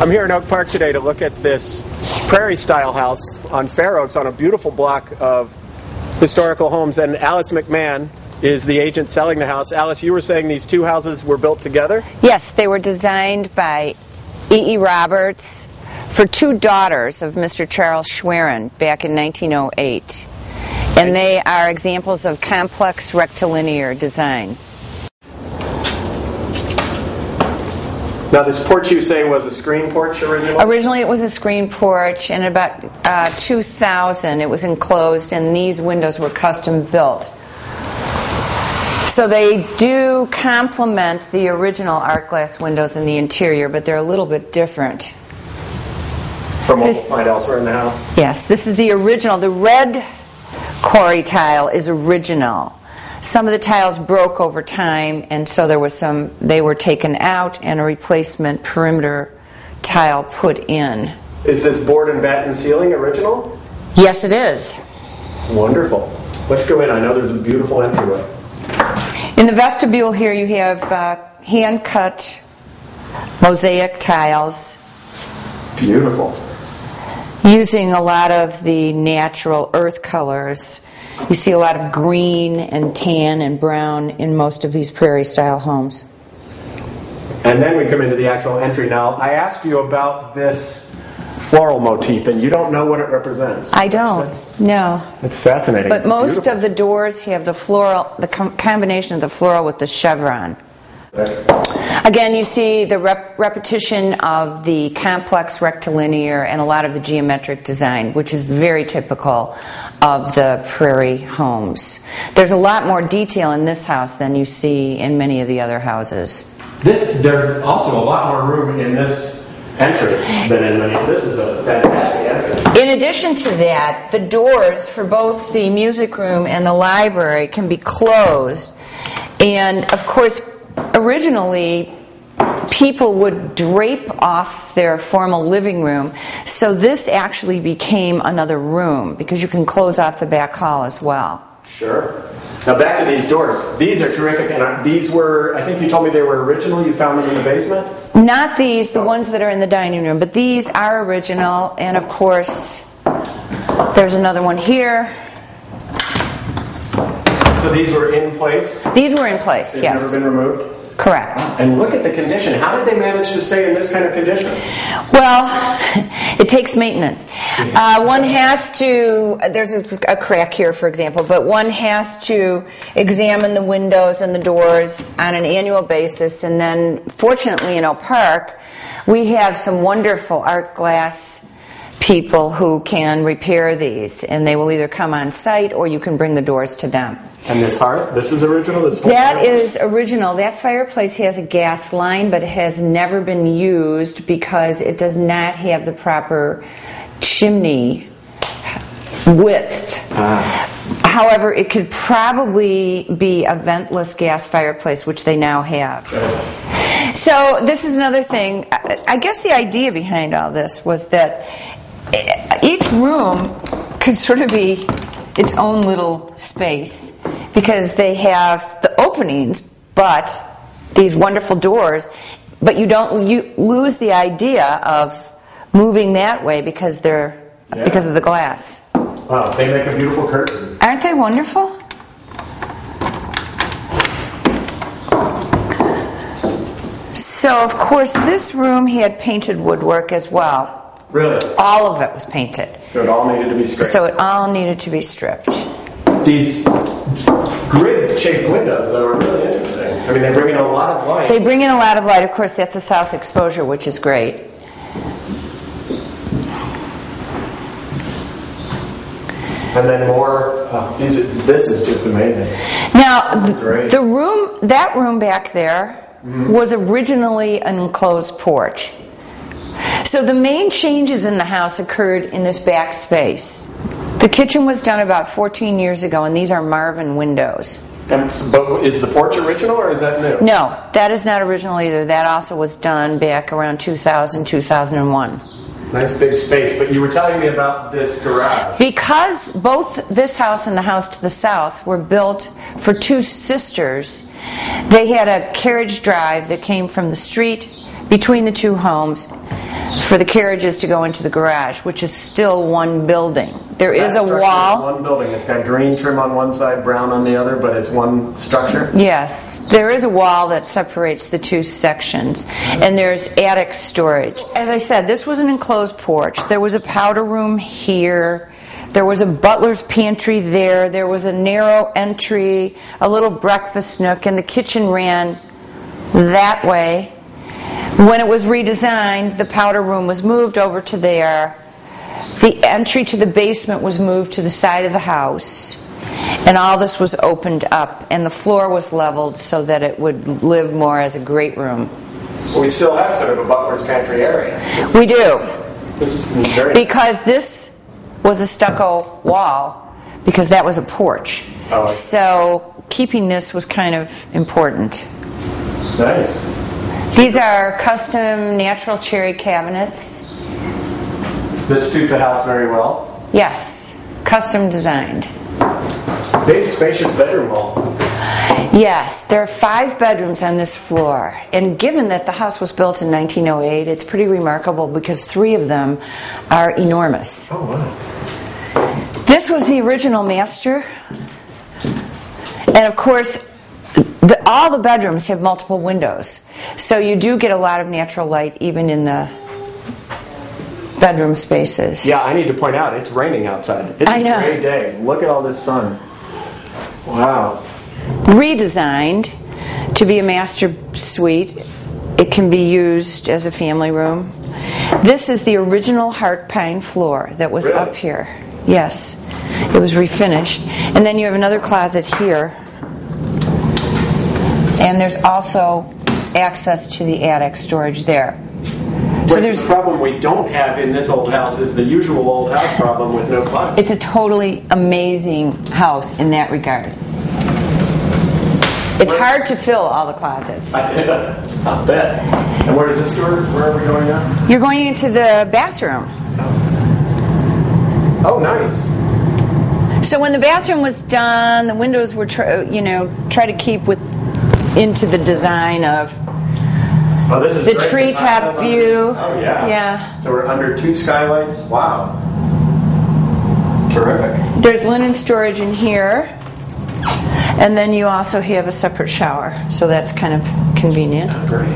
I'm here in Oak Park today to look at this prairie style house on Fair Oaks on a beautiful block of historical homes. And Alice McMahon is the agent selling the house. Alice, you were saying these two houses were built together? Yes, they were designed by E.E. Roberts for two daughters of Mr. Charles Schwerin back in 1908. And they are examples of complex rectilinear design. Now, this porch you say was a screen porch originally? Originally, it was a screen porch, and about uh, 2000, it was enclosed, and these windows were custom built. So they do complement the original art glass windows in the interior, but they're a little bit different. From what This- we'll find elsewhere in the house? Yes, this is the original. The red quarry tile is original. Some of the tiles broke over time, and so there was some. They were taken out, and a replacement perimeter tile put in. Is this board and batten ceiling original? Yes, it is. Wonderful. Let's go in. I know there's a beautiful entryway. In the vestibule here, you have uh, hand-cut mosaic tiles Beautiful. using a lot of the natural earth colors. You see a lot of green and tan and brown in most of these prairie style homes. And then we come into the actual entry. Now, I asked you about this floral motif, and you don't know what it represents. I don't. No. It's fascinating. But It's most beautiful. of the doors have the floral, the com- combination of the floral with the chevron. Again, you see the rep- repetition of the complex rectilinear and a lot of the geometric design, which is very typical of the prairie homes. There's a lot more detail in this house than you see in many of the other houses. This there's also a lot more room in this entry than in many. This is a fantastic entry. In addition to that, the doors for both the music room and the library can be closed. And of course, originally, people would drape off their formal living room. So this actually became another room because you can close off the back hall as well. Sure. Now back to these doors. These are terrific, and these were. I think you told me they were original. You found them in the basement. Not these, the ones that are in the dining room, but these are original. And of course, there's another one here. So these were in place. These were in place, They've yes. never been removed. Correct. And look at the condition. How did they manage to stay in this kind of condition? Well, it takes maintenance. Uh, one has to, there's a, a crack here, for example, but one has to examine the windows and the doors on an annual basis. And then, fortunately, in Oak Park, we have some wonderful art glass people who can repair these. And they will either come on site or you can bring the doors to them. And this hearth. This is original. This whole That hearth? is original. That fireplace has a gas line, but it has never been used because it does not have the proper chimney width. Ah. However, it could probably be a ventless gas fireplace, which they now have. So this is another thing. I guess the idea behind all this was that each room could sort of be its own little space because they have the openings, but these wonderful doors, but you don't you lose the idea of moving that way because they're Yeah. because of the glass. Wow, they make a beautiful curtain. Aren't they wonderful? So, of course, this room he had painted woodwork as well. Really? All of it was painted. So it all needed to be straight. So it all needed to be stripped. These grid-shaped windows, though, are really interesting. I mean, they bring in a lot of light. They bring in a lot of light. Of course, that's a south exposure, which is great. and then more. Uh, these, this is just amazing. Now, That's th- great. the room, that room back there, was originally an enclosed porch. So the main changes in the house occurred in this back space. The kitchen was done about 14 years ago, and these are Marvin windows. And, but is the porch original or is that new? No, that is not original either. That also was done back around 2000, 2001. Nice big space. But you were telling me about this garage. Because both this house and the house to the south were built for two sisters, they had a carriage drive that came from the street between the two homes, for the carriages to go into the garage, which is still one building. There is That a structure is wall. One building. It's got green trim on one side, brown on the other, but it's one structure. Yes, there is a wall that separates the two sections, and there's attic storage. As I said, this was an enclosed porch. There was a powder room here. There was a butler's pantry there. There was a narrow entry, a little breakfast nook, and the kitchen ran that way. When it was redesigned, the powder room was moved over to there. The entry to the basement was moved to the side of the house, and all this was opened up, and the floor was leveled so that it would live more as a great room. We still have sort of a butler's pantry area. We do, This is very because this was a stucco wall, because that was a porch. Oh, So keeping this was kind of important. nice. These are custom natural cherry cabinets. That suit the house very well. Yes, custom designed. Big spacious bedroom wall. Yes, there are five bedrooms on this floor. And given that the house was built in 1908, it's pretty remarkable because three of them are enormous. Oh wow. This was the original master. And of course, the, all the bedrooms have multiple windows. So you do get a lot of natural light even in the bedroom spaces. Yeah, I need to point out it's raining outside. It's I know. a great day. Look at all this sun. Wow. redesigned to be a master suite. It can be used as a family room. This is the original heart pine floor that was Really? up here. Yes, it was refinished. And then you have another closet here. And there's also access to the attic storage there. So Whereas there's the problem we don't have in this old house is the usual old house problem with no closet. it's a totally amazing house in that regard. It's hard to fill all the closets. I bet. And where does this door? Where are we going now? You're going into the bathroom. Oh. oh, nice. So when the bathroom was done, the windows were, tr- you know, try to keep with into the design of Oh, this is The great. treetop oh, Under- view. Oh yeah. Yeah. So we're under two skylights. Wow. Terrific. there's linen storage in here, and then you also have a separate shower, so that's kind of convenient. Great.